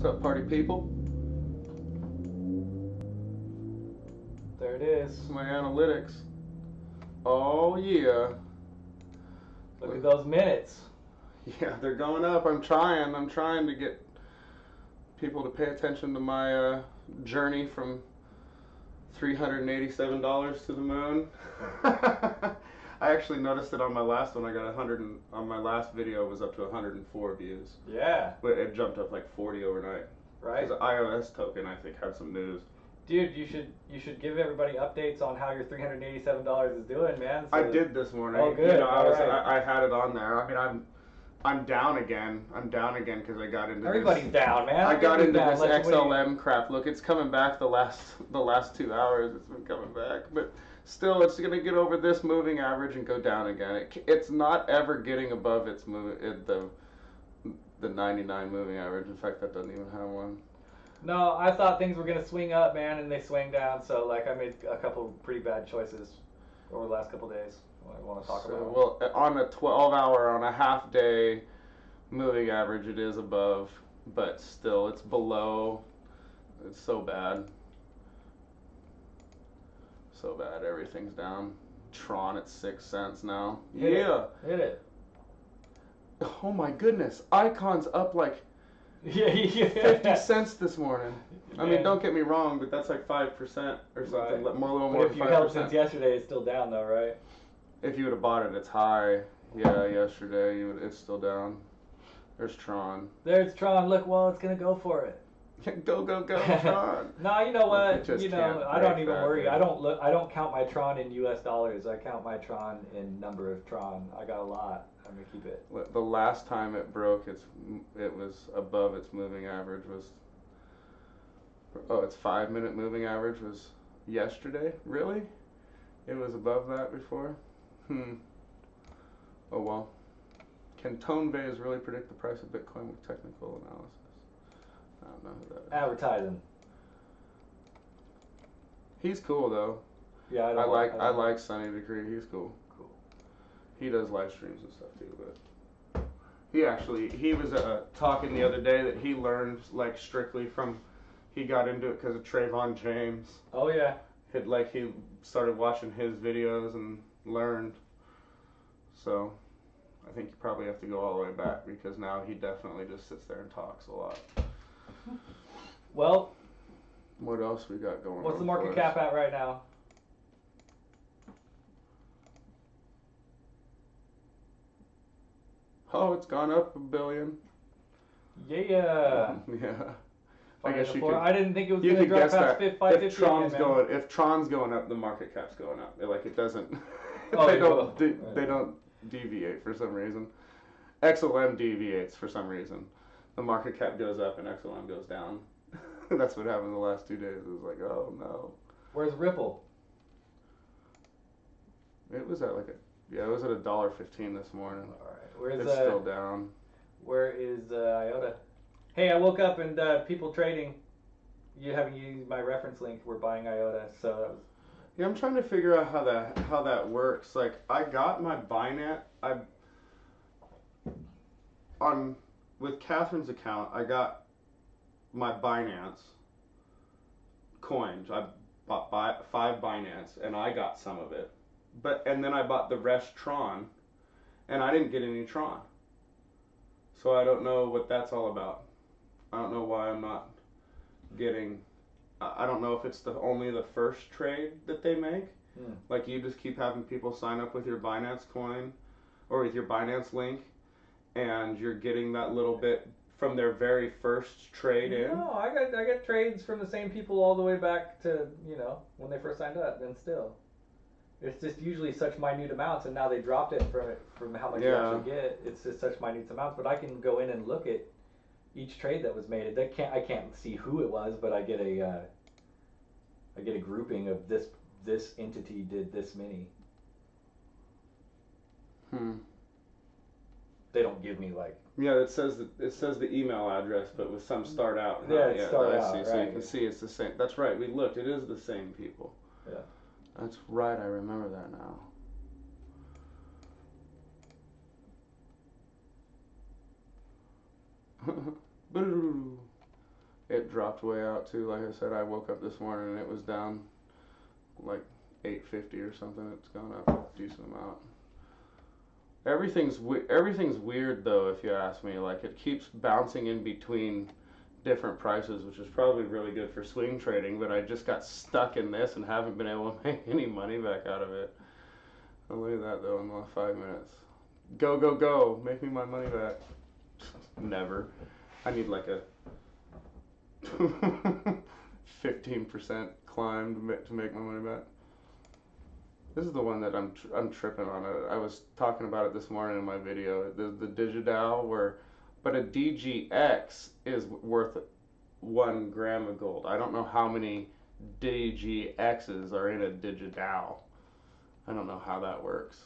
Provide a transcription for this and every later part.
What's up, party people? There it is. My analytics. Oh yeah, Look at those minutes. yeah, they're going up. I'm trying. I'm trying to get people to pay attention to my uh, journey from three hundred and eighty-seven dollars to the moon. I actually noticed it on my last one. I got hundred and on my last video it was up to 104 views, Yeah, but it jumped up like 40 overnight. right. Because the iOS token, I think, had some news. Dude, you should you should give everybody updates on how your three hundred eighty seven dollars is doing, man. I did this morning. Oh, You good. know, I was Alright. I, I had it on there. I mean, I'm I'm down again. I'm down again because I got into Everybody's this. down, man. I got into down. this Let's- what do you- XLM crap. Look, it's coming back the last the last two hours. It's been coming back, but still, it's gonna get over this moving average and go down again. It, it's not ever getting above its move it, the the 99 moving average. In fact, that doesn't even have one. No, I thought things were gonna swing up, man, and they swing down. So like, I made a couple pretty bad choices over the last couple days. I want to talk So, about. well, uh, on a 12 hour, on a half day moving average, it is above, but still, it's below. It's so bad. So bad. Everything's down. Tron at six cents now. Hit it. Yeah. Hit it. Oh my goodness. Icon's up like Yeah, yeah. 50 cents this morning. I mean, don't get me wrong, but that's like 5% or something. Right. More, a little But if than you held 5%. since yesterday, it's still down though, right? If you would have bought it, it's high. Yeah, yesterday, you would, it's still down. There's Tron. There's Tron. Look, well, it's gonna go for it. go go go Tron. No, you know what? Just You know, I don't even worry. I don't look. I don't count my Tron in U.S. dollars. I count my Tron in number of Tron. I got a lot. I'm gonna keep it. The last time it broke, its it was above its moving average was. Oh, its five minute moving average was yesterday. Really? It was above that before. Hmm. Oh well. Can Tone Vays really predict the price of Bitcoin with technical analysis? I don't know who that is. Advertising. He's cool though. Yeah, I, I, like don't I like Sunny Decree. He's cool. Cool. He does live streams and stuff too, but he actually he was uh, talking the other day that he learned like strictly from he got into it because of Trevon James. Oh yeah. Had like he started watching his videos and learned. So I think you probably have to go all the way back because now he definitely just sits there and talks a lot. Well, What else we got going on? what's the market for us? cap at right now? Oh, it's gone up a billion. Yeah. yeah. I guess you could I didn't think it was You gonna could drop guess past that. fif- If 550 Tron's man. going, if Tron's going up, the market cap's going up. Like it doesn't. Oh, they don't. de- right. They don't deviate for some reason. XLM deviates for some reason. The market cap goes up and XLM goes down. That's what happened the last two days. It was like, oh no. Where's Ripple? It was at like a yeah, it was at a dollar fifteen this morning. All right. Where's It's uh, still down. Where is uh, IOTA? Hey, I woke up and uh, people trading. You haven't used my reference link. We're buying IOTA, so that was Yeah, I'm trying to figure out how that how that works. Like I got my Binance I on with Catherine's account, I got my Binance coins. I bought five Binance and I got some of it. But and then I bought the rest Tron and I didn't get any Tron. So I don't know what that's all about. I don't know why I'm not getting I don't know if it's the only the first trade that they make. Hmm. Like you just keep having people sign up with your Binance coin or with your Binance link and you're getting that little bit from their very first trade in. No, I got I got trades from the same people all the way back to you know when they first signed up, and still, it's just usually such minute amounts, and now they dropped it from it from how much you actually get. It's just such minute amounts, but I can go in and look at each trade that was made. That can't I can't see who it was, but I get a uh, I get a grouping of this this entity did this many. Hmm. They don't give me like Yeah, it says that it says the email address, but with some start out. huh? Yeah, it's start I out, see. So you can see it's the same. That's right. We looked. It is the same people. Yeah. That's right. I remember that now. Boo. it dropped way out too. Like I said, I woke up this morning and it was down like 850 or something. It's gone up a decent amount. Everything's we- everything's weird though, if you ask me. Like it keeps bouncing in between different prices, which is probably really good for swing trading. But I just got stuck in this and haven't been able to make any money back out of it. Oh, look at that though in the last five minutes. Go go go! Make me my money back. Never. I need like a 15% climb to make, to make my money back. This is the one that I'm tr- I'm tripping on. I, I was talking about it this morning in my video. The the DigixDAO where, but a DGX is worth one gram of gold. I don't know how many DGXs are in a DigixDAO. I don't know how that works.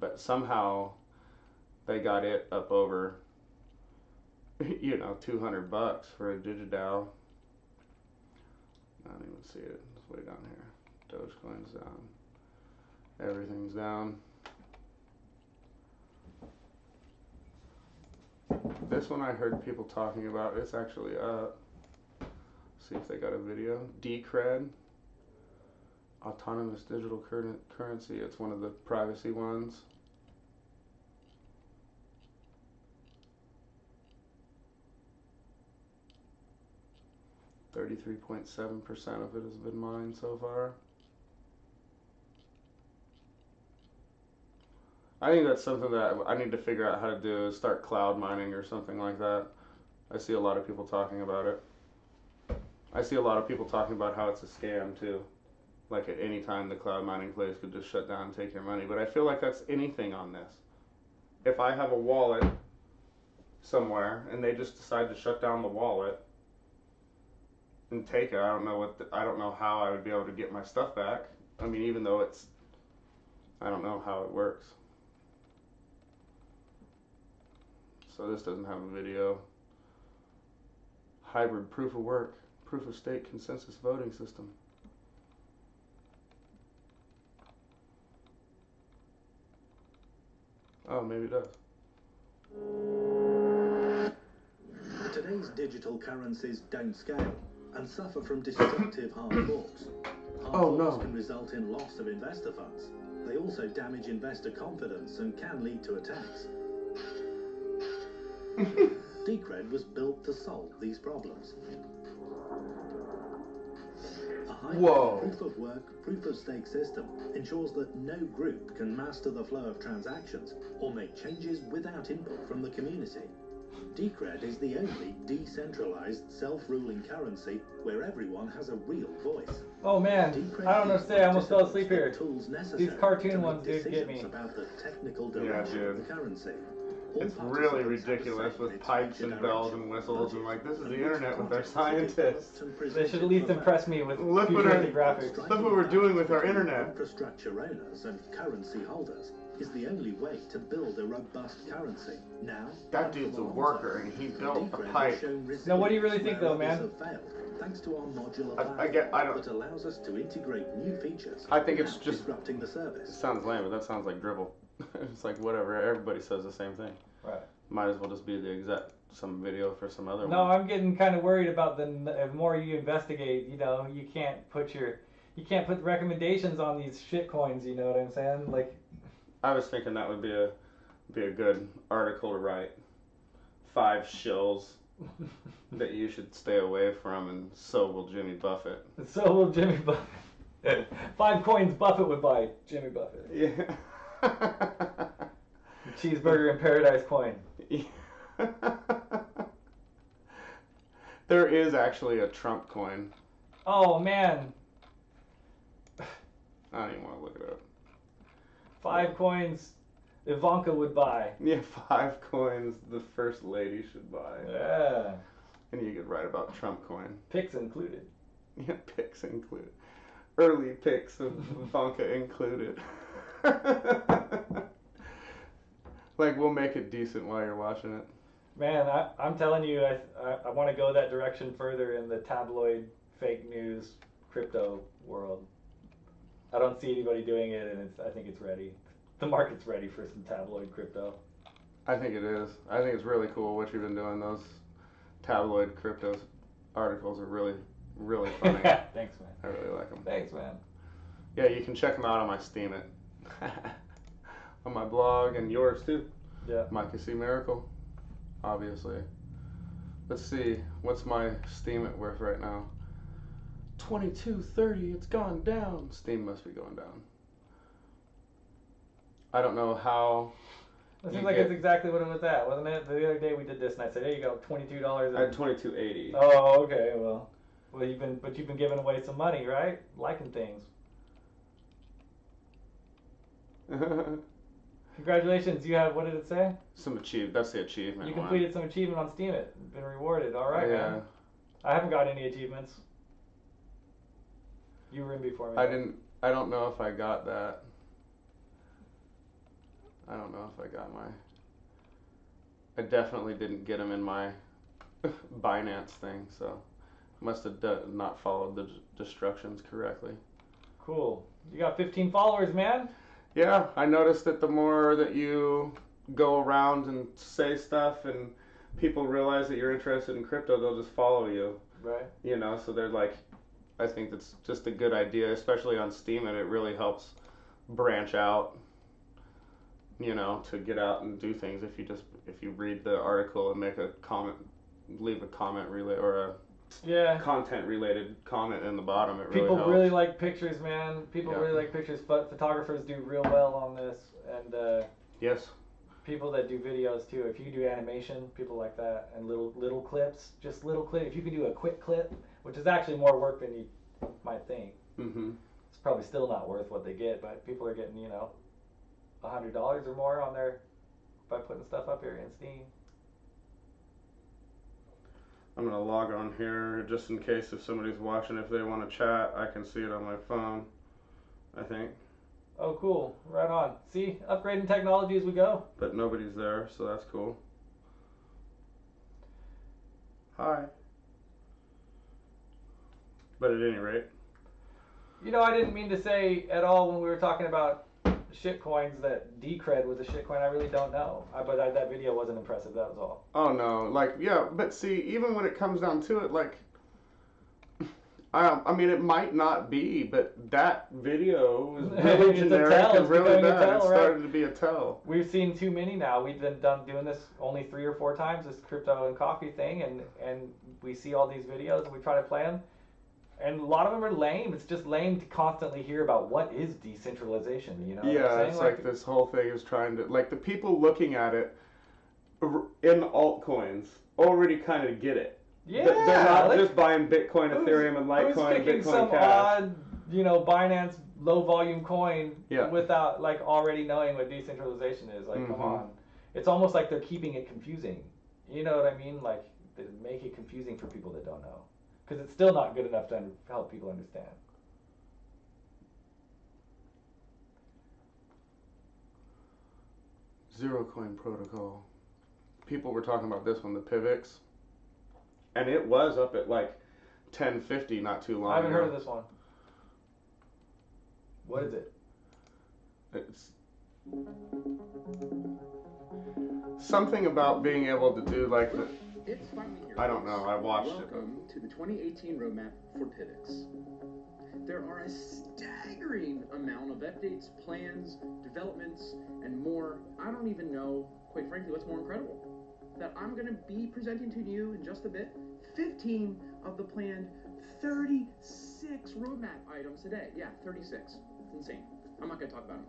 But somehow they got it up over you know, 200 bucks for a DigixDAO. I don't even see it. It's way down here. Dogecoin's down. Everything's down. This one I heard people talking about. It's actually up. See if they got a video. Decred. Autonomous digital cur- currency. It's one of the privacy ones. Thirty-three point seven percent of it has been mined so far. I think that's something that I need to figure out how to do is start cloud mining or something like that. I see a lot of people talking about it. I see a lot of people talking about how it's a scam too. Like at any time the cloud mining place could just shut down and take your money. But I feel like that's anything on this. If I have a wallet somewhere and they just decide to shut down the wallet and take it, I don't know what the, I don't know how I would be able to get my stuff back. I mean, even though it's I don't know how it works. So this doesn't have a video. Hybrid proof of work, proof of stake consensus voting system. Oh, maybe it does. Today's digital currencies don't scale and suffer from destructive hard forks. Hard Oh, forks no. can result in loss of investor funds. They also damage investor confidence and can lead to attacks. Decred was built to solve these problems. A hybrid Whoa. proof of work, proof of stake system ensures that no group can master the flow of transactions or make changes without input from the community. Decred is the only decentralized, self-ruling currency where everyone has a real voice. Oh man, Decred I don't understand. I almost fell asleep here. Tools necessary These cartoon to ones did get me. About the technical Yeah, direction of the currency. All It's really ridiculous with pipes and bells and whistles and like this is the internet with our projects are developed scientists. They should at least impress me with Look what our- graphics. Look what we're doing with our internet. Infrastructure owners and currency holders is the only way to build a robust currency. Now, That and for dude's a worker and he built a pipe. Now, what do you really think, though, man? others have failed, thanks to our modular I- I get- I don't- that allows us to integrate new features. I think it's just- disrupting the It service. sounds lame, but that sounds like dribble. it's like whatever. Everybody says the same thing. Right. Might as well just be the exact some video for some other one. No, one. I'm getting kind of worried about the the more you investigate. You know, you can't put your you can't put recommendations on these shit coins. You know what I'm saying? Like, I was thinking that would be a be a good article to write. Five shills that you should stay away from, and so will Jimmy Buffett. so will Jimmy Buffett. Five coins Buffett would buy. Jimmy Buffett. Yeah. Cheeseburger in paradise coin. there is actually a Trump coin. Oh man, I don't even want to look it up. five coins Ivanka would buy. Yeah, five coins the first lady should buy. Yeah, And you could write about Trump coin. pics included. Yeah, pics included. Early pics of Ivanka included. like, we'll make it decent while you're watching it. Man, I, I'm telling you, I, I, I want to go that direction further in the tabloid, fake news, crypto world. I don't see anybody doing it, and it's, I think it's ready. The market's ready for some tabloid crypto. I think it is. I think it's really cool what you've been doing. Those tabloid crypto articles are really, really funny. Thanks, man. I really like them. Thanks, man. Yeah, you can check them out on my Steemit, on my blog and yours too. Yeah. Micah C Miracle, obviously. Let's see, what's my Steemit worth right now? Twenty-two thirty. It's gone down. Steem must be going down. I don't know how. It seems like get- it's exactly what it was at, wasn't it? The other day we did this, and I said, "There you go, twenty-two dollars." I had twenty-two eighty. Oh, okay. Well, well, you've been, but you've been giving away some money, right? Liking things. Congratulations, you have. What did it say? Some achieve. That's the achievement. You one. completed some achievement on Steem. It been rewarded. All right, yeah. man. I haven't got any achievements. You were in before me. I didn't. I don't know if I got that. I don't know if I got my. I definitely didn't get them in my Binance thing, so must have d- not followed the d- instructions correctly. Cool. You got 15 followers, man. Yeah, I noticed that the more that you go around and say stuff, and people realize that you're interested in crypto, they'll just follow you. Right. you know so they're like i think that's just a good idea especially on steam and it really helps branch out you know to get out and do things if you just if you read the article and make a comment leave a comment relay or a Yeah. content related comment in the bottom it really People helps really like pictures, man. People Yeah. really like pictures. Pho- photographers do real well on this, and uh, yes people that do videos too. If you do animation, people like that, and little little clips, just little clip. If you can do a quick clip, which is actually more work than you might think, mm-hmm it's probably still not worth what they get. But people are getting you know, a hundred dollars or more on their by putting stuff up here in Steem. I'm gonna log on here just in case if somebody's watching if they want to chat i can see it on my phone i think Oh, cool! Right on. See, upgrading technology as we go. but nobody's there, so that's cool. Hi. But at any rate, You know, I didn't mean to say at all when we were talking about shit coins that Decred was a shit coin. I really don't know. I, but I, that video wasn't impressive. That was all. oh no, like yeah, but see, even when it comes down to it, like, I, I mean, it might not be, but that video was really It's a generic tell, and it's really bad. tell, it right? started to be a tell. We've seen too many now. We've been done doing this only three or four times, this crypto and coffee thing, and and we see all these videos and we try to play them, and a lot of them are lame. It's just lame to constantly hear about what is decentralization. You know? Yeah, it's like this whole thing is trying to like the people looking at it in altcoins already kind of get it. Yeah, They're not like, just buying Bitcoin, who's- Ethereum, and Who's Litecoin, and picking Bitcoin some Cash. odd, you know, Binance low volume coin Yeah. without like already knowing what decentralization is? Like, come Mhm. on. It's almost like they're keeping it confusing. You know what I mean? Like, they make it confusing for people that don't know. Because it's still not good enough to un- help people understand. Zero Coin Protocol. People were talking about this one, the Pivx, and it was up at like 1050 not too long I haven't ago. heard of this one. What is it? It's something about being able to do like the. It's finally here. I don't know, I watched it, Welcome to the 2018 roadmap for Pivx. There are a staggering amount of updates, plans, developments, and more. I don't even know, quite frankly, what's more incredible. That I'm going to be presenting to you in just a bit 15 of the planned 36 roadmap items today. Yeah, 36. It's insane. I'm not going to talk about them.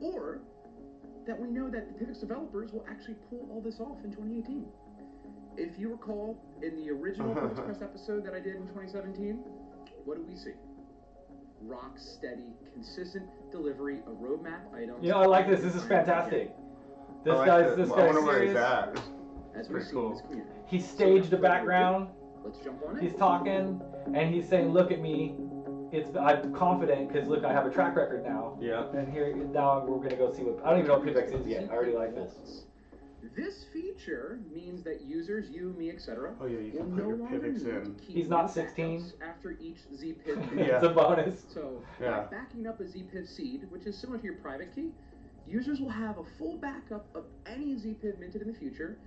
Or that we know that the Pivx developers will actually pull all this off in 2018. If you recall, in the original Pivx Press episode that I did in 2017, what do we see? Rock steady, consistent delivery of roadmap items. You know, I like this. This is fantastic. This like guy's that. this I guy's wonder where he's serious. at. As we pretty see cool. in this. He staged a background. Let's jump on it. He's talking and he's saying, "Look at me. It's I'm confident because look, I have a track record now." Yeah. And here now we're gonna go see what I don't even know what Pivx is yet. I already like this. This feature means that users, you, me, etc., Oh yeah, you will can no your longer Pivx need to in. keep He's not 16. backups after each ZPIV. Yeah. it's a bonus. So Yeah. by backing up a ZPIV seed, which is similar to your private key, users will have a full backup of any ZPIV minted in the future,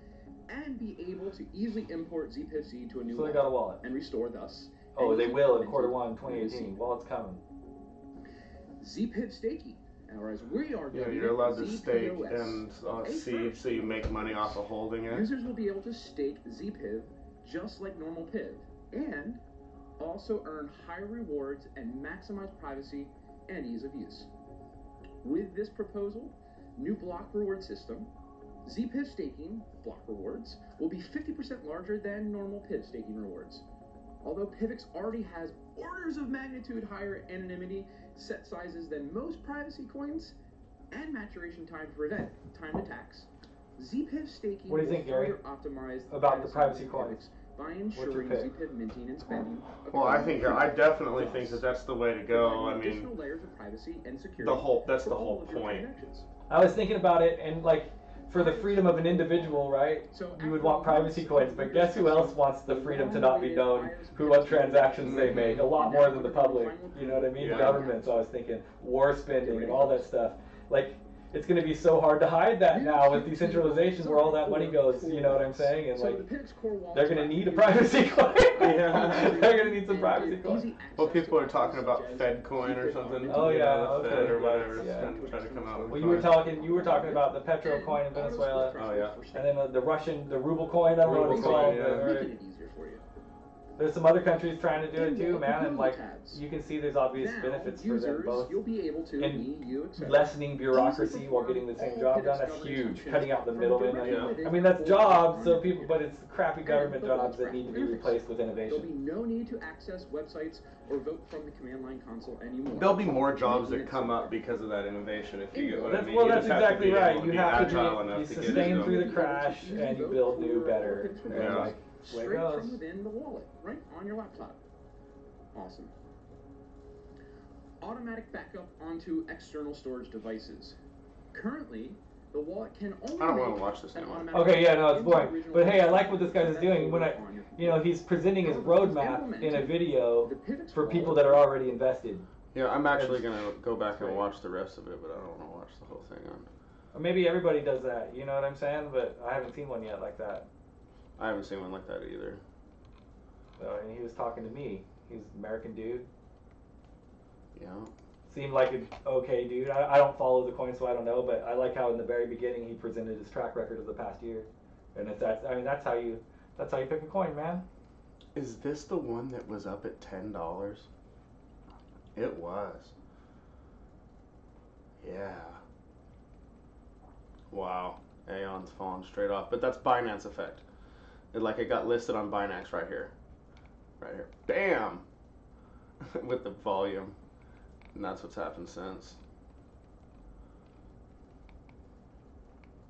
and be able to easily import zpiv seed to a new So they wallet got a wallet. and restore thus. Oh, they will in quarter one, previously. 2018. Wallet's coming. ZPIV staking, or as we are Yeah, you're allowed to stake and uh, A seed, so you make money off of holding it. Users will be able to stake ZPIV just like normal PIV, and also earn higher rewards and maximize privacy and ease of use. With this proposal, new block reward system, ZPIV staking block rewards will be 50% larger than normal PIV staking rewards. Although Pivx already has orders of magnitude higher anonymity set sizes than most privacy coins and maturation time to prevent time attacks, ZPIV staking What do you think, Gary, further optimize about the privacy coins? Pivx by your ensuring pick? ZPIV minting and spending. Well, I think uh, I definitely think that that's the way to go. I mean, additional layers of privacy and security. the whole that's the whole point. I was thinking about it, and like for the freedom of an individual, right? So You would want privacy coins, but guess who else wants the freedom to not be known who what transactions they make? A lot more than the public. You know what I mean? Yeah. Governments. I was thinking war spending and all that stuff. Like it's going to be so hard to hide that now with decentralization, where all that money goes. You know what I'm saying? And So like core they're going to need a privacy coin. Yeah. they're going to need some privacy coin. Well, people are talking about Fed coin or something. Oh, yeah, know, okay. Fed or whatever. Yeah. It's gonna try to come out with Well, you were talking. You were talking about the Petro coin in Venezuela, Oh, yeah. and then uh, the Russian, the ruble coin. I don't know what Ruble it's coin, called. There's some other countries trying to do it too, man, and like tabs. you can see there's obvious now, benefits for users, them both. You'll be able to, And you. Lessening bureaucracy while getting the same job done. That's huge. Cutting out the from middlemen. directly I, mean, that's jobs, so people, but it's crappy government jobs that need to be replaced with innovation. There'll be innovation. no need to access websites or vote from the command line console anymore. There'll be more jobs that come up because of that innovation. If you get what I mean. well, You that's just have to exactly be right. You have to agile be, enough you to get sustain through the crash and you build new better. Yeah. Like, Straight from within the wallet, right on your laptop. Awesome. Automatic backup onto external storage devices. Currently, the wallet can only I don't wanna watch this an anymore. Okay, yeah, no, it's boring. But hey, I like what this guy is doing. When I, folder on your you know, he's presenting his roadmap in a video for people that are already invested. Yeah, I'm actually gonna go back and watch the rest of it, but I don't want to watch the whole thing on. Maybe everybody does that. You know what I'm saying? But I haven't seen one yet like that. I haven't seen one like that either. So, and he was talking to me. He's an American dude. Yeah. Seemed like an okay dude. I, I don't follow the coin, so I don't know. But I like how in the very beginning he presented his track record of the past year. And it's that's I mean that's how you that's how you pick a coin, man. Is this the one that was up at ten dollars? It was. Yeah. Wow. Aeon's fallen straight off, but that's Binance effect. It, like it got listed on Binance right here, right here. Bam. With the volume, and that's what's happened since.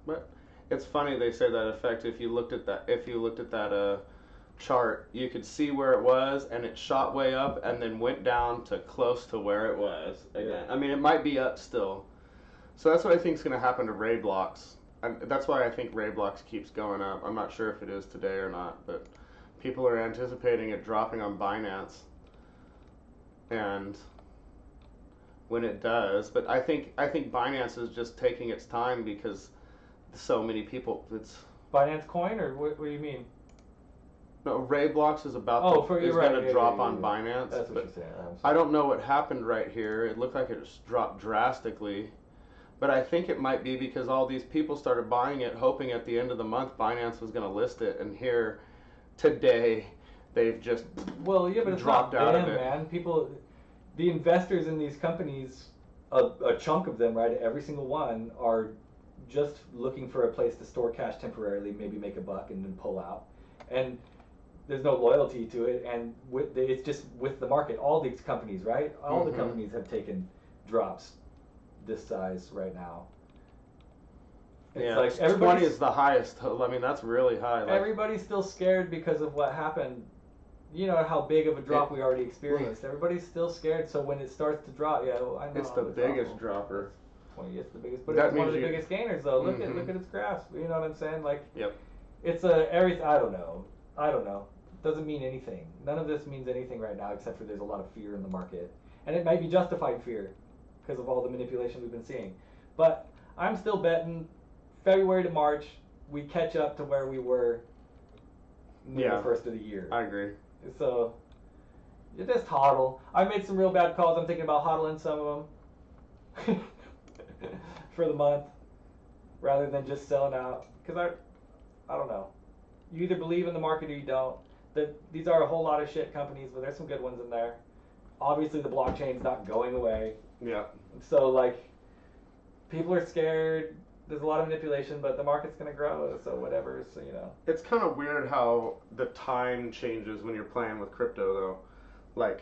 But it's funny they say that effect. If you looked at that, if you looked at that uh, chart, you could see where it was, and it shot way up, and then went down to close to where it was again. I mean, it might be up still. So that's what I think is going to happen to RaiBlocks. And that's why I think RaiBlocks keeps going up. I'm not sure if it is today or not, but people are anticipating it dropping on Binance. And when it does, but I think I think Binance is just taking its time because so many people. It's Binance coin or what, what do you mean? no RaiBlocks is about Oh, to, for- is right, going to yeah, drop yeah, on yeah. Binance. That's what you're saying. I don't know what happened right here. It looked like it just dropped drastically. But I think it might be because all these people started buying it, hoping at the end of the month Binance was going to list it. And here, today, they've just. Well, yeah, but it's dropped not out them, of it. man. People, the investors in these companies, a, a chunk of them, right, every single one, are just looking for a place to store cash temporarily, maybe make a buck, and then pull out. And there's no loyalty to it, and with the, it's just with the market. All these companies, right? All Mhm. the companies have taken drops this size right now. It's yeah, like 20 is the highest. I mean, that's really high. Like, Everybody's still scared because of what happened. You know how big of a drop It- we already experienced. Everybody's still scared. So when it starts to drop, yeah, well, I know it's the biggest awful. dropper. Twenty, it's the biggest, but That it's one of the you- biggest gainers though. Look at Mhm. look at its graphs. You know what I'm saying? Like, Yep. it's a every. I don't know. I don't know. Doesn't mean anything. None of this means anything right now, except for there's a lot of fear in the market, and it might be justified fear because of all the manipulation we've been seeing. But I'm still betting February to March we catch up to where we were near Yeah. the first of the year. I agree. So you just hodl. I made some real bad calls. I'm thinking about hodling some of them for the month rather than just selling out. Because I, I don't know. You either believe in the market or you don't. That these are a whole lot of shit companies, but there's some good ones in there. Obviously, the blockchain's not going away. Yeah. So like, people are scared. There's a lot of manipulation, but the market's gonna grow. So whatever. So you know. It's kind of weird how the time changes when you're playing with crypto, though. Like,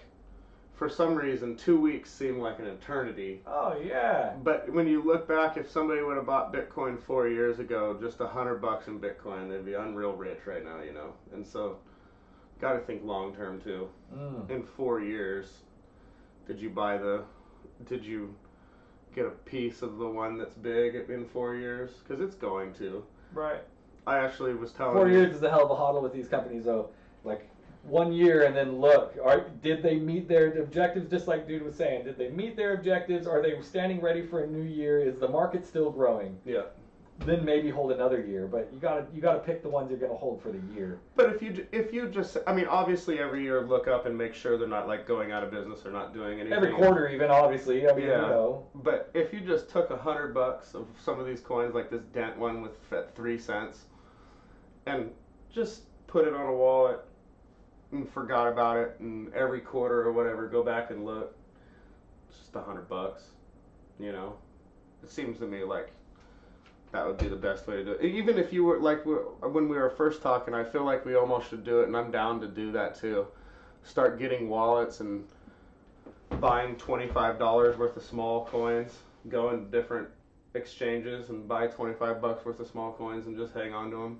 for some reason, two weeks seem like an eternity. Oh yeah. But when you look back, if somebody would have bought Bitcoin four years ago, just a hundred bucks in Bitcoin, they'd be unreal rich right now, you know. And so, got to think long term too. Mm. In four years, did you buy the? Did you get a piece of the one that's big in four years? Because it's going to. Right. I actually was telling Four you. years is a hell of a hodl with these companies, though. Like one year and then look, are did they meet their objectives? Just like dude was saying, did they meet their objectives? Are they standing ready for a new year? Is the market still growing? Yeah. Then maybe hold another year, but you gotta you gotta pick the ones you're gonna hold for the year. But if you if you just I mean obviously every year look up and make sure they're not like going out of business or not doing anything. Every quarter, even obviously. I mean, Yeah. you know, But if you just took a hundred bucks of some of these coins, like this dent one with three cents, and just put it on a wallet and forgot about it, and every quarter or whatever, go back and look, it's just a hundred bucks. You know, it seems to me like that would be the best way to do it. Even if you were like when we were first talking, I feel like we almost should do it, and I'm down to do that too. Start getting wallets and buying twenty-five dollars worth of small coins, go into different exchanges and buy twenty-five bucks worth of small coins and just hang on to them.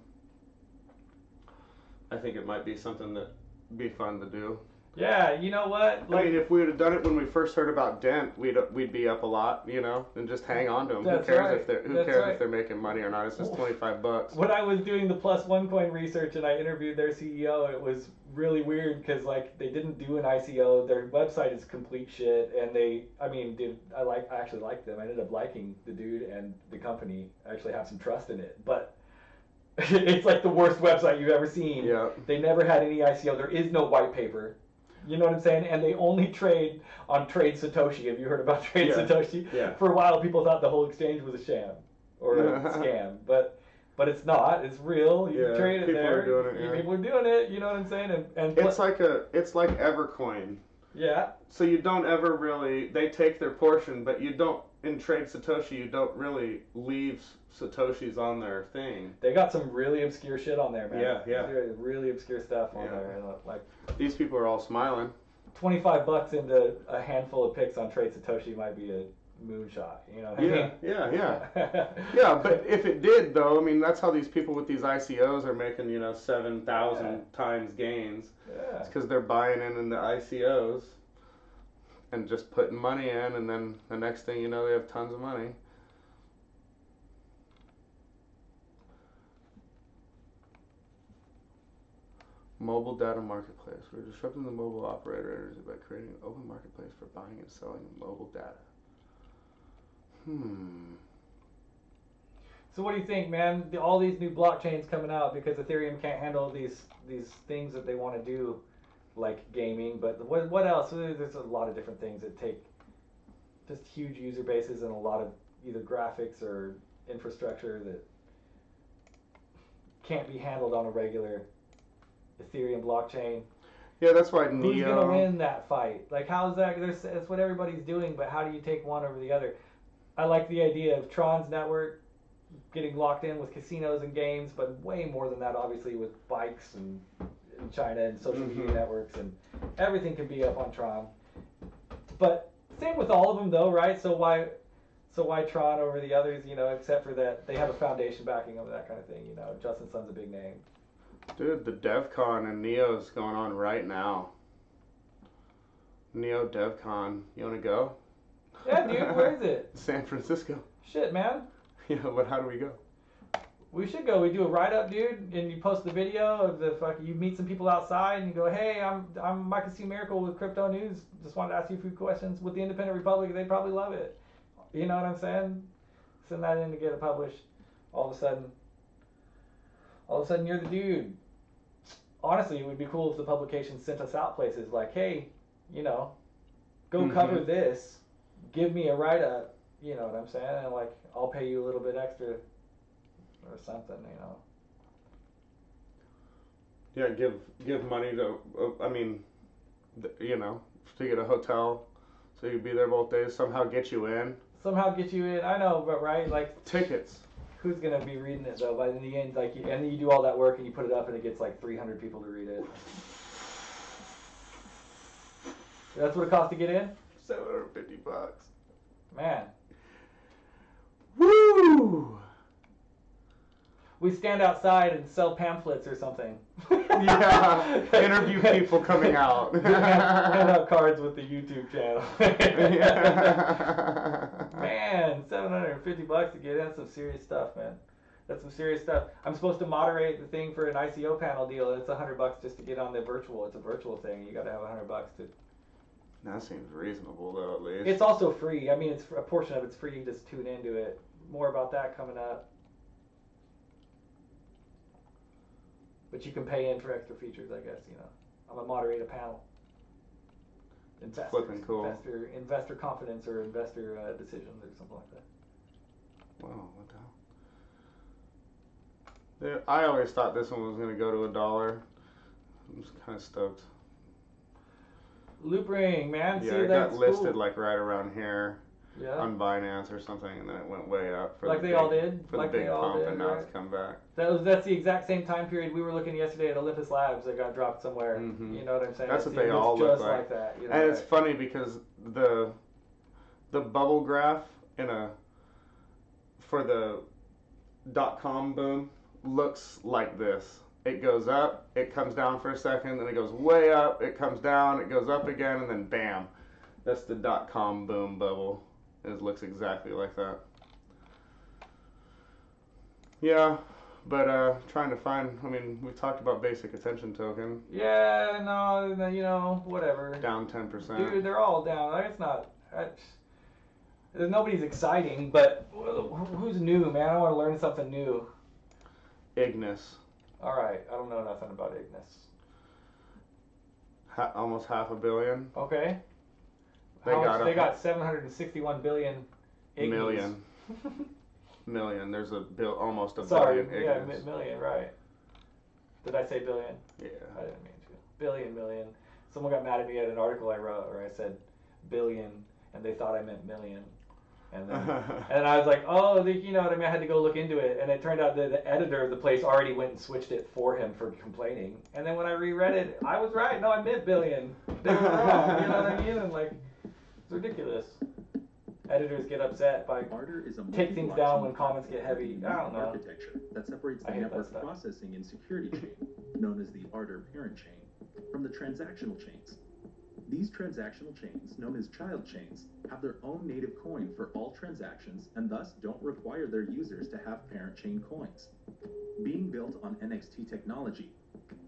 I think it might be something that be fun to do. Yeah. You know what? I mean, if we would have done it when we first heard about Dent, we'd we'd be up a lot, you know, and just hang on to them. Who cares right. if they're who That's cares right. if they're making money or not? It's just twenty-five bucks. when I was doing the plus one coin research and I interviewed their CEO, it was really weird because like they didn't do an ICO. Their website is complete shit, and they, I mean, dude, I like, I actually liked them. I ended up liking the dude and the company. I actually have some trust in it, but it's like the worst website you've ever seen. Yeah. They never had any ICO. There is no white paper. You know what I'm saying? And they only trade on Trade Satoshi. Have you heard about Trade Yeah. Satoshi? Yeah. For a while, people thought the whole exchange was a sham or a scam, but but it's not. It's real. You Yeah, trade it people there. are doing it, You- yeah. People are doing it. You know what I'm saying? And and It's like a it's like Evercoin. yeah, So you don't ever really they take their portion, but you don't in trade Satoshi you don't really leave Satoshis on their thing. they got some really obscure shit on there, man. Yeah, yeah. Really, really obscure stuff on Yeah. there. And, uh, like These people are all smiling. 25 bucks into a handful of picks on Trade Satoshi might be a moonshot. You know what I Yeah, mean? yeah, yeah. Yeah, but if it did though, I mean that's how these people with these ICOs are making, you know, seven thousand Yeah. times gains. yeah. It's because they're buying in in the ICOs and just putting money in, and then the next thing you know, they have tons of money. Mobile data marketplace. We're disrupting the mobile operator industry by creating an open marketplace for buying and selling mobile data. Hmm. So what do you think, man? All these new blockchains coming out because Ethereum can't handle these these things that they want to do, like gaming. But what what else? There's a lot of different things that take just huge user bases and a lot of either graphics or infrastructure that can't be handled on a regular Ethereum blockchain. Yeah, that's why Neo. Who's gonna win that fight? Like, how's that? There's, that's what everybody's doing, but how do you take one over the other? I like the idea of Tron's network getting locked in with casinos and games, but way more than that, obviously, with bikes and in China and social media Mhm. networks and everything can be up on Tron. But same with all of them, though, right? So why, so why Tron over the others? You know, except for that they have a foundation backing them, that kind of thing. You know, Justin Sun's a big name. Dude, the DevCon and Neo's going on right now. Neo DevCon. You want to go? Yeah, dude, where is it? San Francisco. Shit, man. Yeah, but how do we go? We should go. We do a write up, dude, and you post the video of the fuck. You meet some people outside, and you go, "Hey, I'm I'm Micah C. Miracle with Crypto News. Just wanted to ask you a few questions." With the Independent Republic, they probably love it. You know what I'm saying? Send that in to get it published. All of a sudden, all of a sudden you're the dude. Honestly, it would be cool if the publication sent us out places like, hey, you know, go Mhm. cover this, give me a write up, you know what I'm saying? And like, I'll pay you a little bit extra or something, you know. Yeah, give give money to. Uh, I mean, th- you know, to get a hotel, so you'd be there both days. Somehow get you in Somehow get you in. I know, but right, like, tickets. who's gonna be reading it though? By in the end, like, you, and then you do all that work and you put it up and it gets like 300 people to read it. That's what it costs to get in, Seven hundred fifty bucks. man. Woo! We stand outside and sell pamphlets or something. Yeah, interview people coming out. hand out cards with the YouTube channel. Man, 750 bucks to get in some serious stuff, man. That's some serious stuff. I'm supposed to moderate the thing for an ICO panel deal. It's 100 bucks just to get on the virtual. It's a virtual thing. You got to have 100 bucks to. That seems reasonable, though. At least. It's also free. I mean, it's a portion of it's free. You just tune into it. More about that coming up. But you can pay in for extra features, I guess. You know, I'm gonna moderate a panel. Investors, flipping cool. Investor, investor confidence or investor uh, decisions or something like that. Wow, what the hell? I always thought this one was gonna go to a dollar. I'm just kind of stoked. Loopring, man. yeah, See, it got listed cool. like right around here yeah. on Binance or something, and then it went way up for Like the they big, all did. for Like the they big all pump, did. and now right? it's come back. That was that's the exact same time period we were looking yesterday at Olympus Labs that got dropped somewhere. Mhm. You know what I'm saying? That's It's- what they all just look like. like that. You know, And it's funny because the the bubble graph in a for the dot com boom looks like this. It goes up, it comes down for a second, then it goes way up, it comes down, it goes up again, and then bam. That's the dot com boom bubble. It looks exactly like that. Yeah, but uh trying to find I mean, we talked about basic attention token, Yeah, no, you know, whatever. down ten percent. Dude, they're all down. Like, It's not. It's, there's nobody's exciting, but who's new, man? I want to learn something new. Ignis. All right, I don't know nothing about Ignis. Ha- almost half a billion Okay. They How got much? a- They got 761 billion. Ignis. million million. There's a bill almost a Sorry, billion yeah, million, right? Did I say billion? yeah. I didn't mean to. Billion, million. Someone got mad at me at an article I wrote where I said billion, and they thought I meant million. And then, and I was like, oh, the, you know what I mean? I had to go look into it, and it turned out that the editor of the place already went and switched it for him for complaining. And then when I reread it, I was right. No, I meant billion. They were wrong. You know what I mean? And like, it's ridiculous. Editors get upset by. Ardor is a Take things down when comments get heavy. I don't know. Architecture that separates the network processing and security chain, known as the Ardor parent chain, from the transactional chains. These transactional chains, known as child chains, have their own native coin for all transactions and thus don't require their users to have parent chain coins. Being built on NXT technology,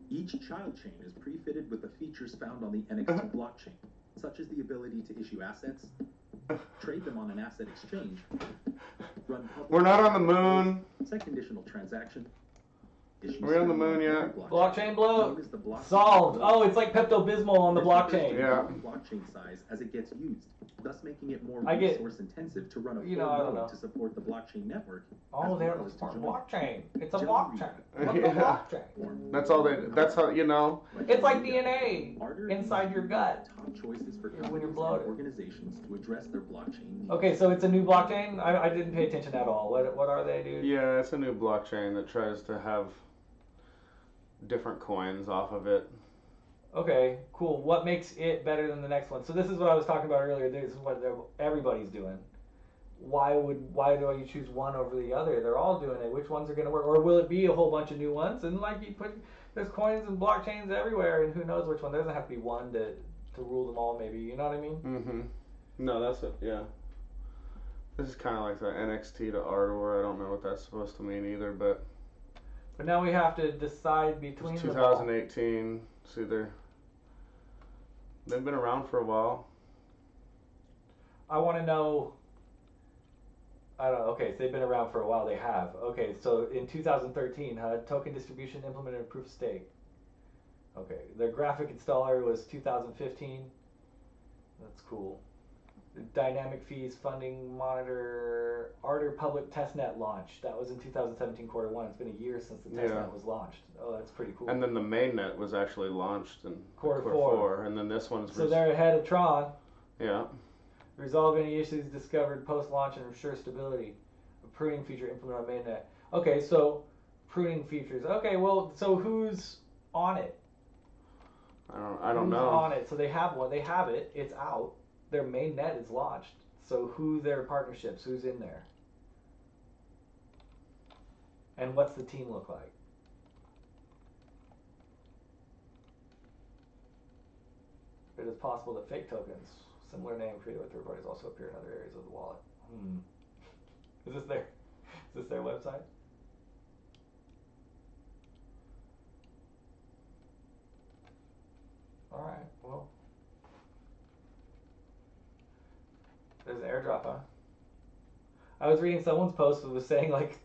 each child chain is pre-fitted with the features found on the NXT uh-huh. blockchain, such as the ability to issue assets, trade them on an asset exchange, run public We're not on the moon. set conditional transaction. issue Are we on the moon yet? Blockchain bloat. known the blockchain Solved. Oh, it's like Pepto Bismol on the This refers to blockchain. Yeah. Blockchain size as it gets used, thus making it more I get- resource intensive to run a full You know, I don't node know. to support the blockchain network. Oh, there they're well a as to smart join blockchain. It's a blockchain. bean. What's a Yeah. blockchain? That's all they. That's how you know. It's like DNA inside your gut. Top choices for When you're companies and organizations to address their blockchain needs. Okay, so it's a new blockchain. I, I didn't pay attention at all. What what are they, dude? Yeah, it's a new blockchain that tries to have different coins off of it. Okay, cool. What makes it better than the next one? So this is what I was talking about earlier. This is what everybody's doing. Why would why do you choose one over the other? They're all doing it. Which ones are going to work, or will it be a whole bunch of new ones? And like you put, there's coins and blockchains everywhere, and who knows which one? There doesn't have to be one to to rule them all. Maybe you know what I mean? Mm-hmm. No, that's it. Yeah. This is kind of like the NXT to Ardor. I don't know what that's supposed to mean either, but But now we have to decide between it's 2018. See, they're they've been around for a while. I want to know I don't know. Okay, so they've been around for a while. They have. Okay, so in 2013, huh, token distribution implemented proof of stake. Okay, their graphic installer was 2015. That's cool. Dynamic fees funding monitor Arter public testnet launch. That was in 2017 quarter one. It's been a year since the testnet Yeah. was launched. Oh, that's pretty cool. And then the mainnet was actually launched in Quarter four. and then this one's so res- they're ahead of Tron. yeah. Resolve any issues discovered post launch and ensure stability. A pruning feature implemented on mainnet. Okay, so pruning features. Okay, well, so who's on it? I don't I don't who's know. on it? So they have one. They have it. It's out. Their main net is launched. So who their partnerships? Who's in there? And what's the team look like? It is possible that fake tokens, similar name created by third parties, also appear in other areas of the wallet. Hmm. Is this their? Is this their website? All right. Well, there's an airdrop, huh? I was reading someone's post that was saying like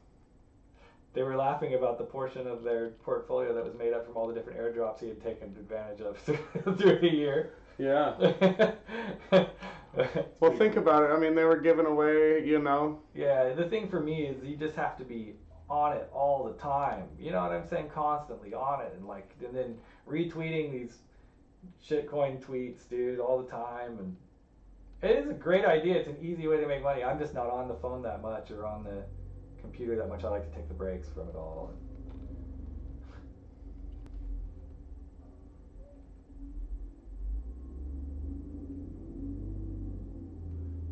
they were laughing about the portion of their portfolio that was made up from all the different airdrops he had taken advantage of through the year. Yeah. Well, think about it. I mean, they were giving away, you know. Yeah, the thing for me is you just have to be on it all the time. You know what I'm saying? Constantly on it, and like, and then retweeting these shitcoin tweets, dude, all the time. And it is a great idea. It's an easy way to make money. I'm just not on the phone that much or on the computer that much. I like to take the breaks from it all.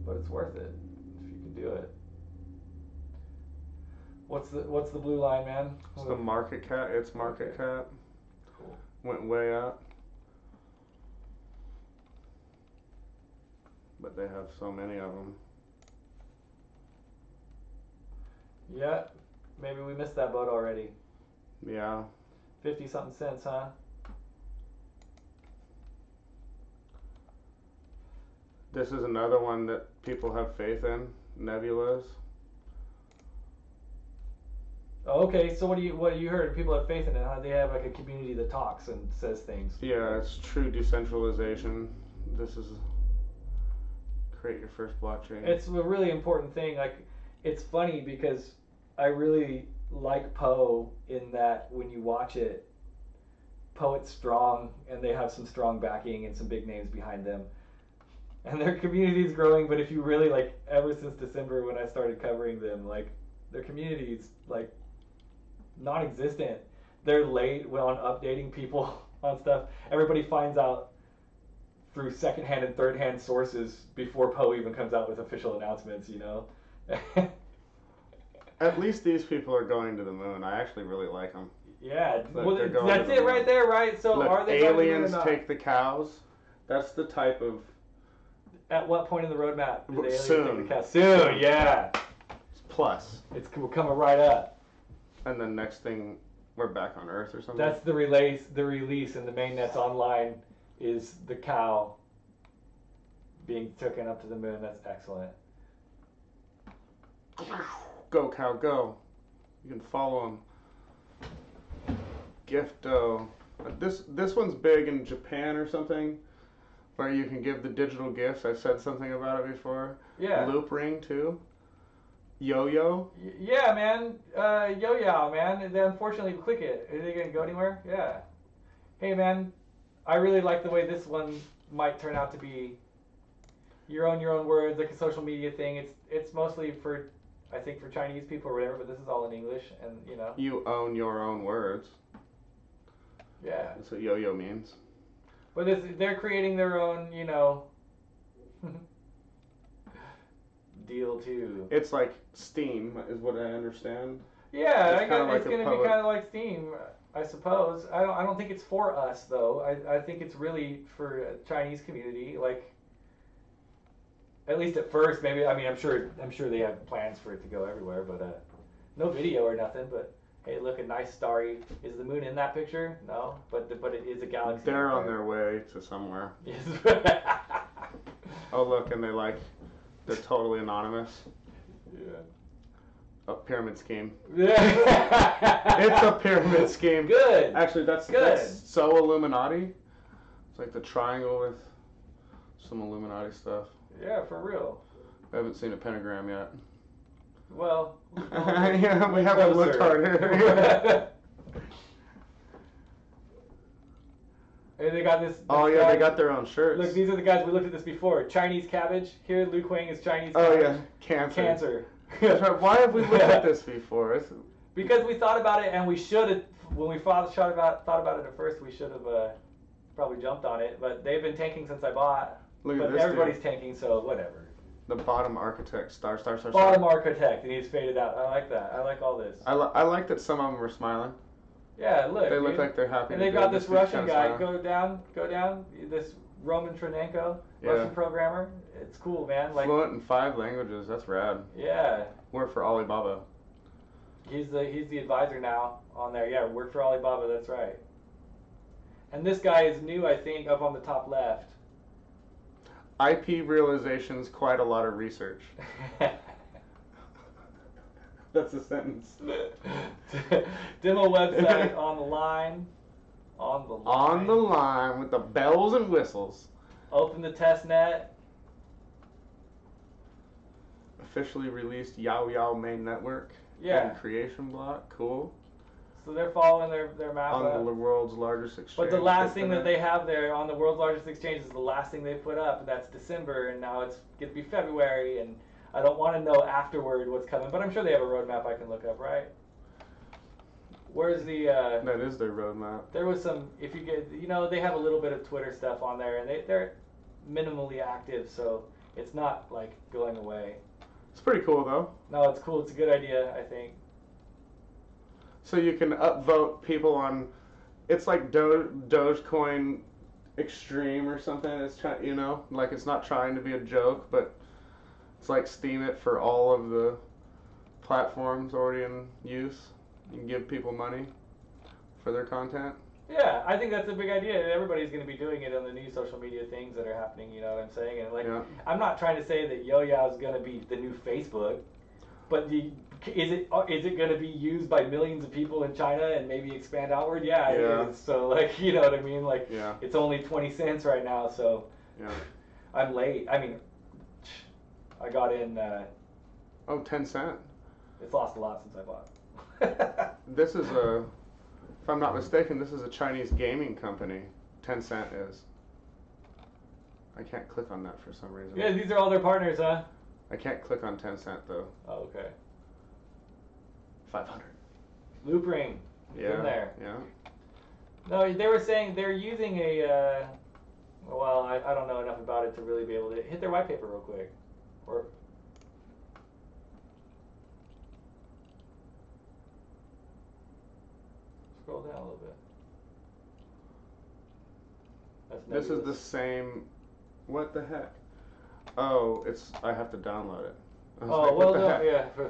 But it's worth it if you can do it. What's the What's the blue line, man? It's the market cap. Its market Okay. cap Cool. went way up. But they have so many of them. Yeah, maybe we missed that boat already. Yeah. Fifty something cents, huh? This is another one that people have faith in. Nebulas. Oh, okay, so what do you what do you heard? People have faith in it, huh? They have like a community that talks and says things. Yeah, it's true decentralization. This is create your first blockchain. It's a really important thing. Like, it's funny because I really like Poe in that when you watch it, Poet's strong and they have some strong backing and some big names behind them. And their community is growing, but if you really like, ever since December when I started covering them, like their community is like non-existent. They're late on updating people on stuff. Everybody finds out through secondhand and third-hand sources before Poe even comes out with official announcements. You know. At least these people are going to the moon. I actually really like them. yeah, Look, well, that's it right there, right? So Look, are they going to the moon or aliens take the cows? That's the type of At what point in the roadmap do the aliens Soon. take the cast? Soon, yeah. plus. It's c- coming right up. And then next thing, we're back on Earth or something. That's the release. The release in the mainnet's online is the cow being taken up to the moon. That's excellent. Go cow, go. You can follow them. Gifto. Uh, This this one's big in Japan or something, where you can give the digital gifts. I've said something about it before. Yeah. Loopring too. YOYOW. Y- Yeah, man. Uh, YOYOW, man. Unfortunately click it. Is it gonna go anywhere? Yeah. Hey, man. I really like the way this one might turn out to be. Your own, your own words, like a social media thing. It's it's mostly for, I think, for Chinese people or whatever. But this is all in English, and you know. You own your own words. Yeah. That's what YOYOW means. But this, they're creating their own, you know. deal too. It's like Steem, is what I understand. Yeah, It's I guess like it's gonna be kind of like Steem, I suppose. I don't. I don't think it's for us though. I, I think it's really for a Chinese community. Like, at least at first, maybe. I mean, I'm sure. I'm sure they have plans for it to go everywhere, but uh, no video or nothing. But hey, look, a nice starry. Is the moon in that picture? No, but the, but it is a galaxy. They're on their way to somewhere. Yes. Oh look, and they like, they're totally anonymous. A pyramid scheme. Yeah. It's a pyramid scheme. Good. Actually, that's Good. that's so Illuminati. It's like the triangle with some Illuminati stuff. Yeah, for real. I haven't seen a pentagram yet. Well, Yeah, we haven't looked harder. and they got this. Oh yeah, they got their own shirts. Look, these are the guys we looked at this before. Chinese cabbage. Here, Lu Kuang is Chinese. oh yeah, cabbage. cancer. Cancer. Why have we looked at this before? It's, Because we thought about it, and we should have. When we thought about thought about it at first, we should have uh, probably jumped on it. But they've been tanking since I bought. look at but this. everybody's Dude. tanking, so whatever. The bottom architect, star, star, star, Bottom star. architect, and he's faded out. I like that. I like all this. I, li- I like that some of them were smiling. Yeah, look. they look like they're happy. And they've got this Russian guy. Go down, go down. This Roman Tronenko, Yeah. Russian programmer. It's cool, man. Like, Fluent in five languages. That's rad. yeah, Work for Alibaba. he's the he's the advisor now on there. Yeah, work for Alibaba. That's right. And this guy is new, I think, up on the top left. IP realizations, quite a lot of research. That's a sentence. Demo website on the line. On the line. On the line with the bells and whistles. Open the test net. Officially released YOYOW main network. Yeah. Creation block. Cool. So they're following their their map. On up. the world's largest exchange. But the last thing that they have there on the world's largest exchange is the last thing they put up, and that's December, and now it's going to be February, and I don't want to know afterward what's coming, but I'm sure they have a roadmap I can look up, right? Where's the? Uh, That is their roadmap. there was some. If you get, you know, they have a little bit of Twitter stuff on there, and they they're minimally active, so it's not like going away. It's pretty cool though. No, it's cool. It's a good idea, I think. So you can upvote people on. It's like Do- Dogecoin Extreme or something. It's trying, you know, like it's not trying to be a joke, but it's like Steemit for all of the platforms already in use. You can give people money for their content. Yeah, I think that's a big idea. Everybody's going to be doing it on the new social media things that are happening. You know what I'm saying? And like, Yeah. I'm not trying to say that YOYOW is going to be the new Facebook, but the, is it uh, it going to be used by millions of people in China and maybe expand outward? Yeah, Yeah. it is. So like, you know what I mean? Like, Yeah. it's only 20 cents right now, so Yeah. I'm late. I mean, I got in. Uh, Oh, Tencent. it's lost a lot since I bought. This is a, if I'm not mistaken, this is a Chinese gaming company. Tencent is. I can't click on that for some reason. yeah, these are all their partners, huh? I can't click on Tencent though. Oh, okay. 500. Loopring. Yeah. in there. Yeah. No, they were saying they're using a. Uh, well, I, I don't know enough about it to really be able to hit their white paper real quick. Or. Scroll down a little bit. That's This is the same. What the heck? Oh, it's. I have to download it. Oh like, well, no, heck? yeah.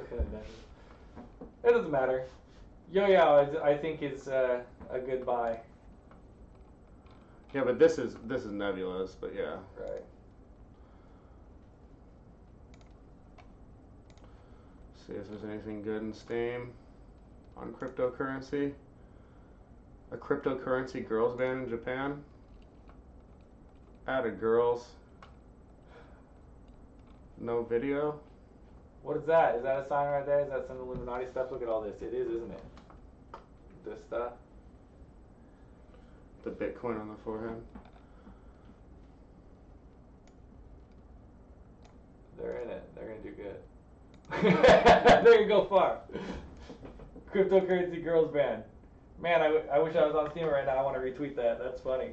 It doesn't matter. YOYOW, I think is uh, a good buy. Yeah, but this is this is nebulous. But yeah. Right. See if there's anything good in Steem on cryptocurrency. A cryptocurrency girls band in Japan. Added girls. No video. What is that? Is that a sign right there? Is that some Illuminati stuff? Look at all this. It is, isn't it? This stuff. The Bitcoin on the forehead. They're in it. They're gonna do good. They're gonna go far. Cryptocurrency girls band. Man, I, w- I wish I was on Steem right now. I want to retweet that. That's funny.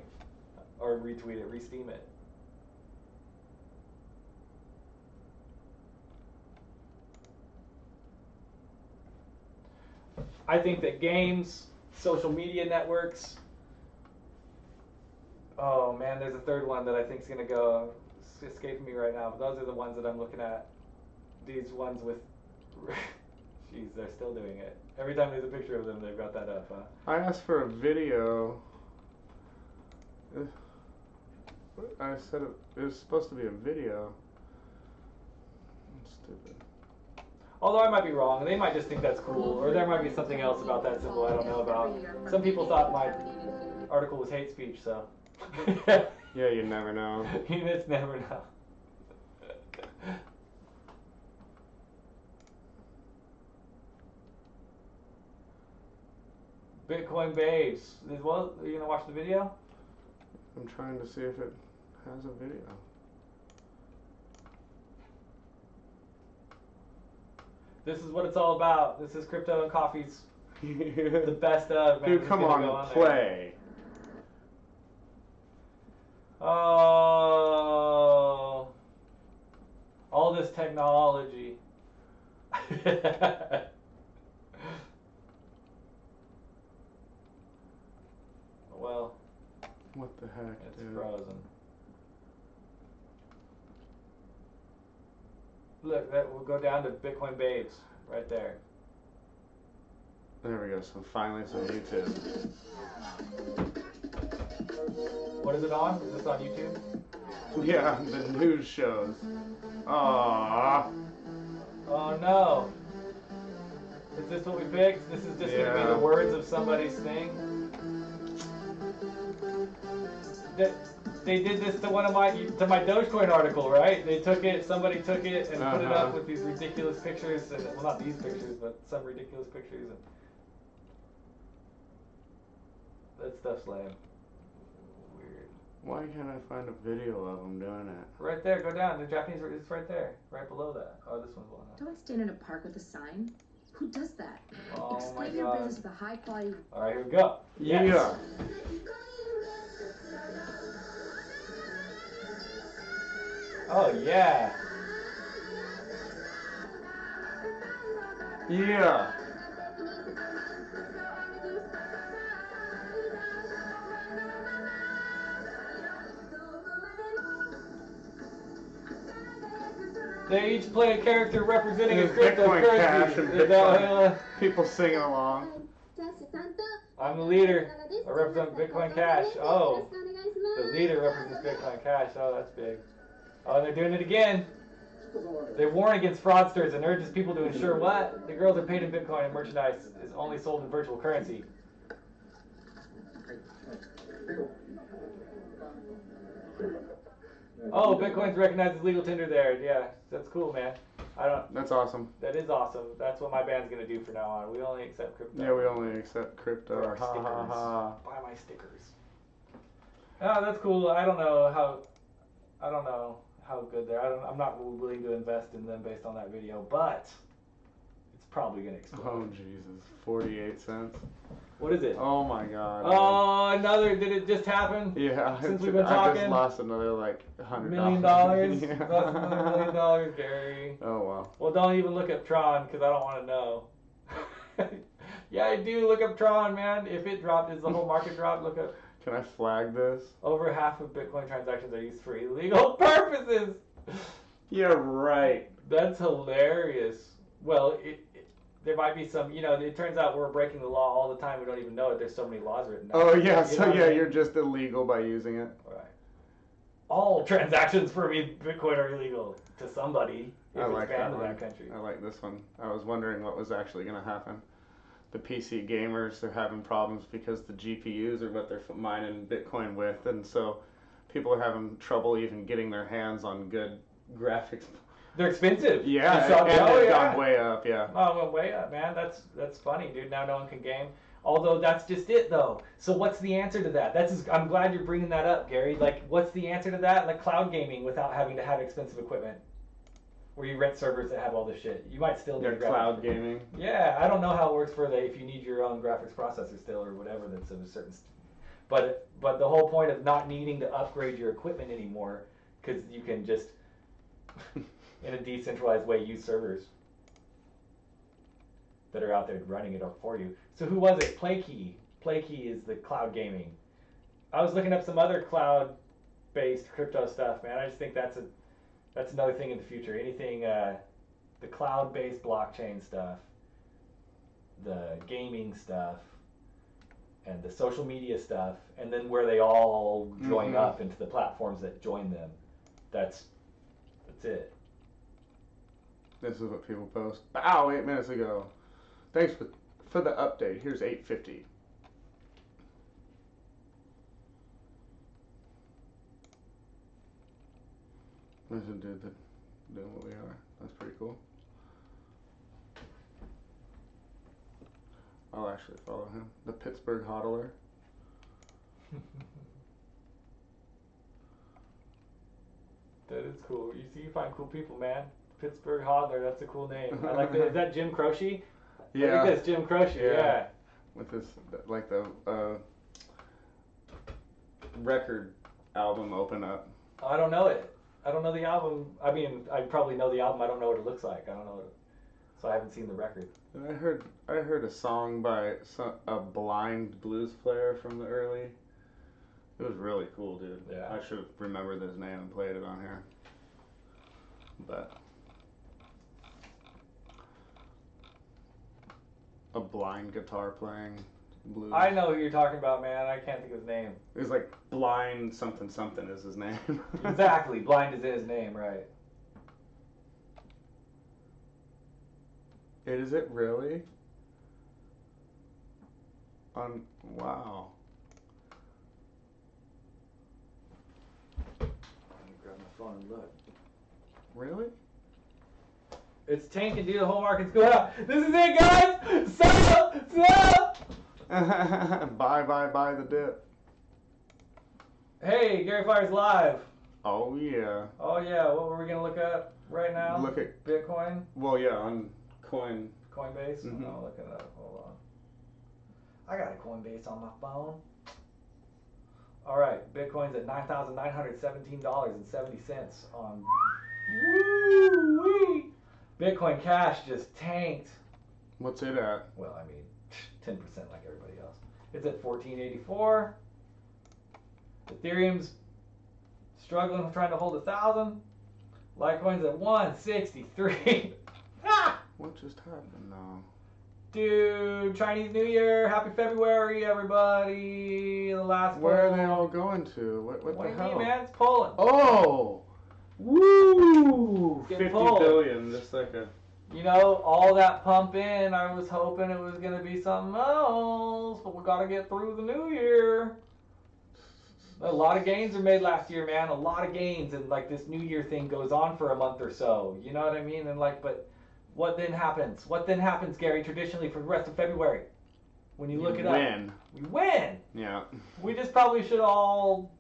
Or retweet it, re-steem it. I think that games, social media networks. Oh man, there's a third one that I think is gonna go. Escaping me right now, but those are the ones that I'm looking at. These ones with. Jeez, they're still doing it. Every time there's a picture of them, they've got that up. Huh? I asked for a video. I said it, it was supposed to be a video. I'm stupid. Although I might be wrong, they might just think that's cool, or there might be something else about that symbol I don't know about. Some people thought my article was hate speech, so Yeah, you never know. you just never know. Bitcoin babes. As well, are you gonna watch the video? I'm trying to see if it has a video. This is what it's all about. This is crypto and coffee's the best of. Man. Is come on, there. play. Oh, all this technology. well, What the heck, it's dude? frozen. Look, that will go down to Bitcoin babes right there. There we go. So finally, some YouTube. What is it on? Is this on YouTube? Yeah, the news shows. Aww. Oh no. Is this what we picked? This is just gonna be the words of somebody's thing. They, they did this to one of my to my Dogecoin article, right? They took it, somebody took it and put it Uh-huh. up with these ridiculous pictures, and well, not these pictures, but some ridiculous pictures. And that stuff's lame. Weird. Why can't I find a video of them doing it? Right there, go down. The Japanese, it's right there, right below that. Oh, this one's one. Do I stand in a park with a sign? Who does that? Oh my Explain your business with a high quality. All right, here we go. Yes. Yeah. Oh yeah. Yeah. They each play a character representing a It's Bitcoin Cash cryptocurrency. Bitcoin. uh, People singing along. I'm the leader. I represent Bitcoin Cash. Oh, the leader represents Bitcoin Cash. Oh, that's big. Oh, they're doing it again. They warn against fraudsters and urges people to ensure what? The girls are paid in Bitcoin and merchandise is only sold in virtual currency. Oh, Bitcoin's recognized as legal tender there. Yeah, that's cool, man. I don't. That's awesome. That is awesome. That's what my band's gonna do from now on. We only accept crypto. Yeah, we only accept For crypto. our Ha ha stickers. ha. Buy my stickers. Oh, that's cool. I don't know how. I don't know how good they're. I don't, I'm not willing to invest in them based on that video, but it's probably gonna explode. Oh Jesus, forty-eight cents. What is it? Oh my God. man. Oh, another. Did it just happen? Yeah, Since we've been talking. I just lost another like hundred Million dollars. Yeah. Lost another million dollars, Gary. Oh wow. Well, don't even look up Tron because I don't want to know. yeah, I do. Look up Tron, man. If it dropped, is the whole market drop? Look up. Can I flag this? Over half of Bitcoin transactions are used for illegal purposes. Yeah, right. That's hilarious. Well, it, it, there might be some, you know, it turns out we're breaking the law all the time. We don't even know it. There's so many laws written down. Oh yeah, You so what I yeah, mean? you're just illegal by using it. Right. All transactions for me, Bitcoin are illegal to somebody if I it's like banned in one. that country. I like this one. I was wondering what was actually going to happen. The PC gamers they're having problems because the GPUs are what they're mining Bitcoin with, and so people are having trouble even getting their hands on good graphics. They're expensive. Yeah, and oh, they've yeah. gone way up. Yeah. Oh, went way up, man. That's that's funny, dude. Now no one can game. Although that's just it, though. So what's the answer to that? That's just, I'm glad you're bringing that up, Gary. Like, what's the answer to that? Like cloud gaming without having to have expensive equipment, where you rent servers that have all this shit. You might still need graphics- cloud gaming. Yeah, I don't know how it works for the if you need your own graphics processor still or whatever that's a certain. St- but but the whole point of not needing to upgrade your equipment anymore because you can just in a decentralized way use servers that are out there running it up for you. So who was it? PlayKey. PlayKey is the cloud gaming. I was looking up some other cloud-based crypto stuff, man. I just think that's a that's another thing in the future. Anything uh, the cloud-based blockchain stuff, the gaming stuff, and the social media stuff, and then where they all join Mhm. up into the platforms that join them. That's that's it. This is what people post. Ow, eight minutes ago. Thanks for, for the update. Here's 850. There's a dude that doing what we are. That's pretty cool. I'll actually follow him. The Pittsburgh hodler. That is cool. You see, you find cool people, man. Pittsburgh Hodler, that's a cool name. I like that. Is that Jim Croce? Look at this, Jim Croce. Yeah. Yeah. with this like the uh, record album open up. I don't know it. I don't know the album. I mean, I probably know the album. I don't know what it looks like. I don't know. What it, so I haven't seen the record. I heard I heard a song by some, a blind blues player from the early. It was really cool, dude. Yeah. I should have remembered his name and played it on here. But a blind guitar playing blues. I know who you're talking about, man. I can't think of his name. It was like blind something something is his name. exactly. Blind is his name, right? It is it really? On wow. Let me grab my phone and look. Really? It's Tank and do the whole market's going up. This is it, guys. Sign up, sign up. Buy, buy, buy the dip. Hey, Gary Fires live. Oh yeah. Oh yeah, what were we gonna look at right now? Look at Bitcoin, well yeah on coin. Coinbase. Mhm. No, look it up. Hold on. I got a Coinbase on my phone. All right, Bitcoin's at nine thousand nine hundred seventeen dollars and seventy cents on. Woo wee! Bitcoin Cash just tanked. What's it at? Well, I mean, ten percent like everybody else. It's at fourteen eighty four. Ethereum's struggling, trying to hold a thousand. Litecoin's at one sixty three. Ah! What just happened now? Dude, Chinese New Year, Happy February, everybody. The last Where are they all going to? What what, What the do you hell? mean, man? It's Poland. Oh! Woo! It's getting 50 pulled. billion, just like a You know, all that pump in, I was hoping it was gonna be something else, but we gotta get through the new year. A lot of gains are made last year, man. A lot of gains, and like this New Year thing goes on for a month or so. You know what I mean? And like, but what then happens? What then happens, Gary? Traditionally, for the rest of February, when you look it up, we win. Yeah. We just probably should all,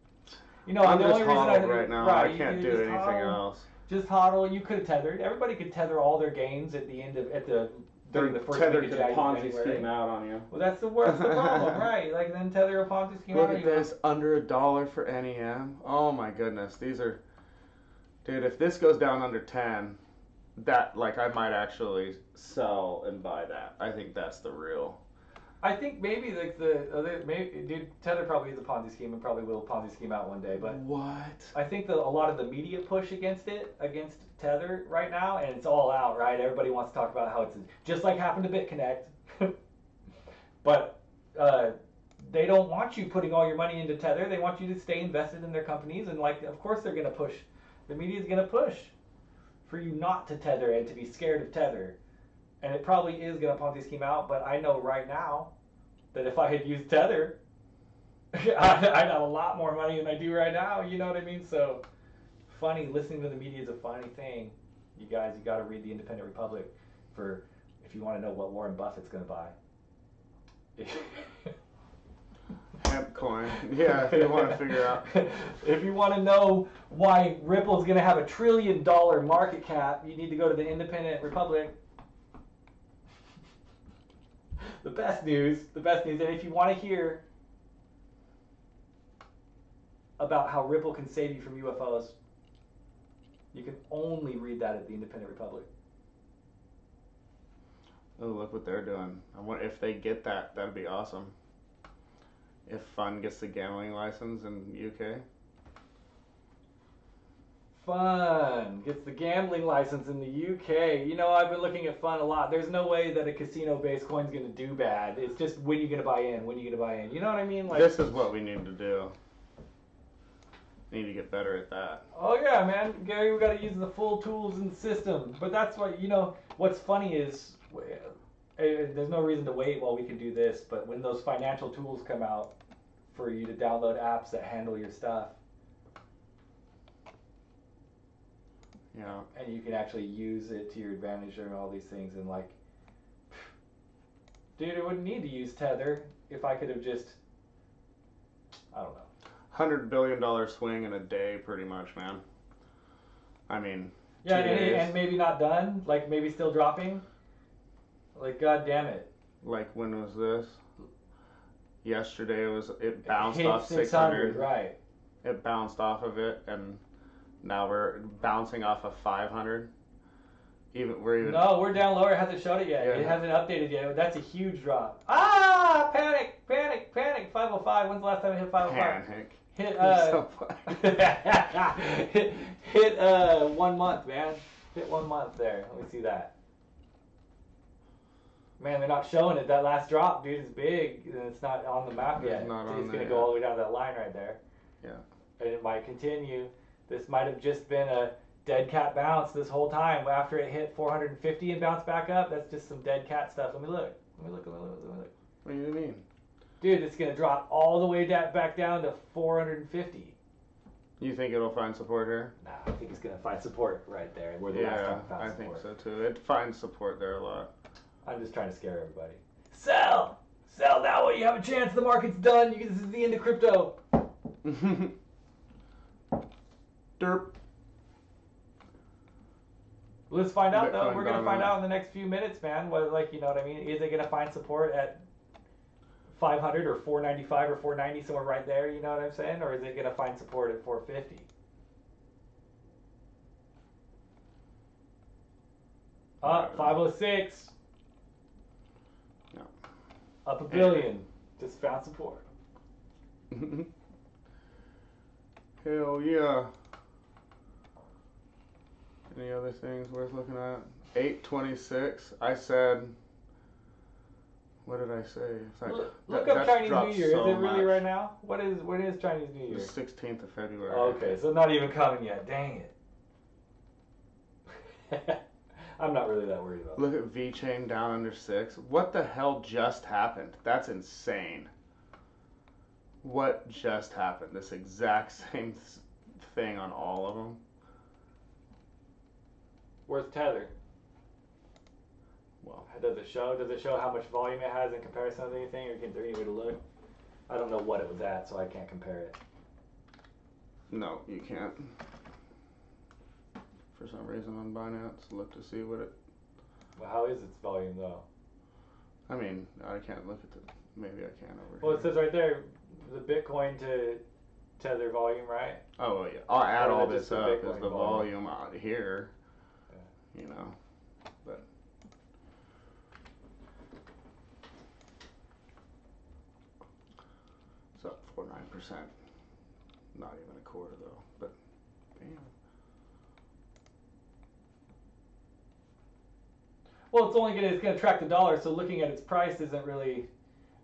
you know, I'm the just only reason I right now. Right, I can't do anything else. Just hodl. You could have tethered. Everybody could tether all their gains at the end of at the during the first Tether week to of the January. Ponzi scheme out on you. Well, that's the worst the problem, right? Like then tether a Ponzi scheme Look out at of you. this, under a dollar for NEM. Oh my goodness, these are, dude. If this goes down under ten, that like I might actually sell and buy that. I think that's the real. I think maybe like the other maybe dude tether probably is a Ponzi scheme and probably will Ponzi scheme out one day, but. what? I think that a lot of the media push against it, against Tether right now, and it's all out, right? Everybody wants to talk about how it's just like happened to BitConnect. but uh, they don't want you putting all your money into Tether. They want you to stay invested in their companies, and like, of course, they're going to push. The media is going to push for you not to tether and to be scared of Tether. And it probably is going to Ponzi scheme out, but I know right now that if I had used Tether, I, I'd have a lot more money than I do right now. You know what I mean? So funny. Listening to the media is a funny thing. You guys, you got to read the Independent Republic for if you want to know what Warren Buffett's going to buy. Hemp coin. Yeah, if you want to figure out. if you want to know why Ripple's going to have a trillion dollar market cap, you need to go to the Independent Republic. The best news, the best news, and if you want to hear about how Ripple can save you from UFOs, you can only read that at the Independent Republic. Oh, look what they're doing. I if they get that, that'd be awesome. If Fun gets the gambling license in UK. Fun gets the gambling license in the UK. You know, I've been looking at Fun a lot. There's no way that a casino-based coin's gonna do bad. It's just when you gonna buy in, when you gonna buy in. You know what I mean? Like, this is what we need to do. Need to get better at that. Oh yeah, man, Gary, we got to use the full tools and system. But that's what you know. What's funny is uh, there's no reason to wait while we can do this. But when those financial tools come out for you to download apps that handle your stuff, Yeah. and you can actually use it to your advantage and all these things, and like, dude, I wouldn't need to use Tether if I could have just, I don't know. Hundred billion dollar swing in a day, pretty much, man. I mean, Yeah, and, and maybe not done, like maybe still dropping. Like, god damn it. like when was this? Yesterday it was it bounced Hit off six hundred. right? It bounced off of it, and now we're bouncing off of five hundred. Even we're even No, we're down lower. It hasn't showed it yet. Yeah. It hasn't updated yet. That's a huge drop. Ah! Panic! Panic! Panic! 505. When's the last time I hit 505? panic. Hit uh, so hit, hit uh one month, man. Hit one month there. Let me see that. Man, they're not showing it. That last drop, dude, is big, and it's not on the map yet. It's not it's gonna go all the way down that line right there. Yeah. And it might continue. This might have just been a dead cat bounce this whole time. After it hit 450 and bounced back up, that's just some dead cat stuff. Let me look. Let me look. Let me look. Let me look. What do you mean? Dude, it's gonna drop all the way da- back down to 450. You think it'll find support here? Nah, I think it's gonna find support right there where the last Yeah, time it found I support. think so too. It finds support there a lot. I'm just trying to scare everybody. Sell, sell now while you have a chance. The market's done. You, this is the end of crypto. Derp. Let's find out though. Bitcoin We're gonna find dominant. out in the next few minutes, man. What like you know what I mean? Is it gonna find support at 500 or 495 or 490 somewhere right there? You know what I'm saying? Or is it gonna find support at 450? Up 506. No. Up a billion. Just found support. Hell yeah. Any other things worth looking at? 826. I said. What did I say? It's like, Look, that- up Chinese New Year. so is it really much. right now? What is what is Chinese New Year? The Year? 16th of February. Okay, so not even coming yet. Dang it. I'm not really that worried about. it. Look at VeChain down under six. What the hell just happened? That's insane. What just happened? This exact same thing on all of them. Where's Tether? Well, Does it show? Does it show how much volume it has in comparison to anything, or can there any way to look? I don't know what it was at, so I can't compare it. no, you can't. For some reason on Binance, look to see what it. Well, how is its volume though? I mean, I can't look at the. Maybe I can over Well, here. Well, it says right there, the Bitcoin to Tether volume, right? Oh well, yeah. I'll add Or all this up as the volume. volume out here. You know, but it's up four nine percent. Not even a quarter though, but damn. Well, it's only gonna it's gonna track the dollar, so looking at its price isn't really.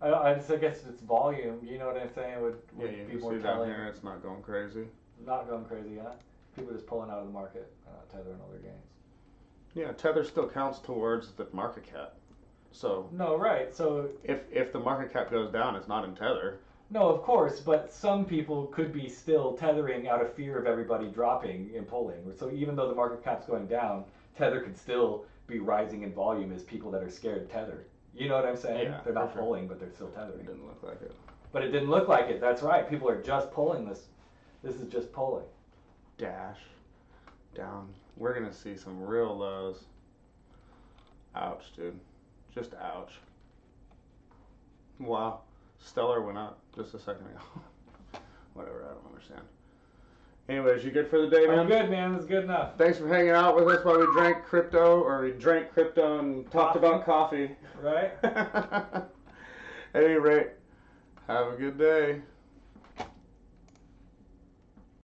I, I, just, I guess it's volume. You know what I'm saying? Would, Yeah, would you be can more see down telling. here it's not going crazy. Not going crazy, huh? People just pulling out of the market, uh, Tether and other gains. Yeah, Tether still counts towards the market cap. So No, right. So if if the market cap goes down, it's not in Tether. no, of course, but some people could be still tethering out of fear of everybody dropping and pulling. So even though the market cap's going down, Tether could still be rising in volume as people that are scared tether. You know what I'm saying? Yeah, They're not sure. pulling, but they're still tethering. It didn't look like it. But it didn't look like it. That's right. People are just pulling this. This is just pulling. dash down. We're gonna see some real lows. Ouch, dude. Just ouch. Wow. Stellar went up just a second ago. Whatever, I don't understand. Anyways, you good for the day, man? I'm good, man. It's good enough. Thanks for hanging out with us while we drank crypto, or we drank crypto and talked Coffee. about coffee. Right? At any rate, have a good day.